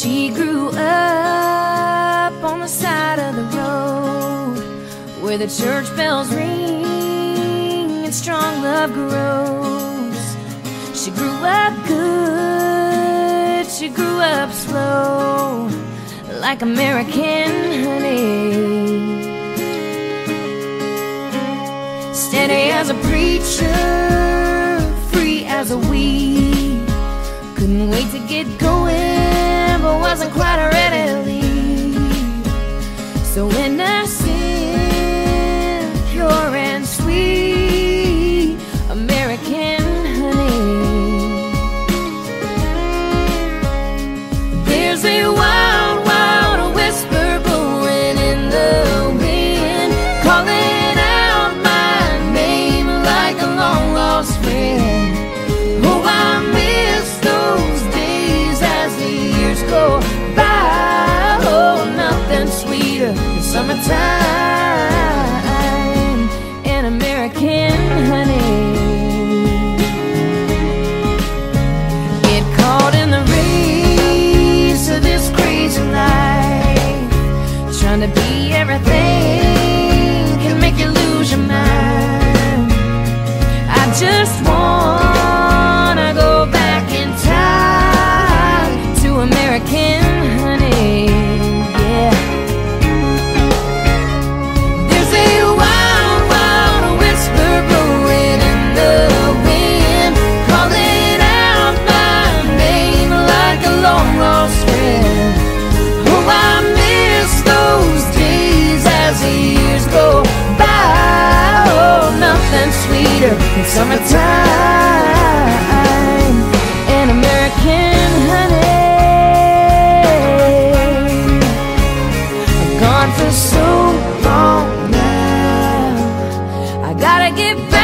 She grew up on the side of the road where the church bells ring and strong love grows. She grew up good, she grew up slow, like American honey. Steady as a preacher, free as a weed, couldn't wait to get going wasn't quite ready. So when I sing pure and sweet American honey, there's a wild, wild whisper blowing in the wind, calling go by. Oh, nothing sweeter than summertime and American honey. Get caught in the race of this crazy life, trying to be everything can make you lose your mind. I just wanna summertime and American honey. I'm gone for so long now. I gotta get back.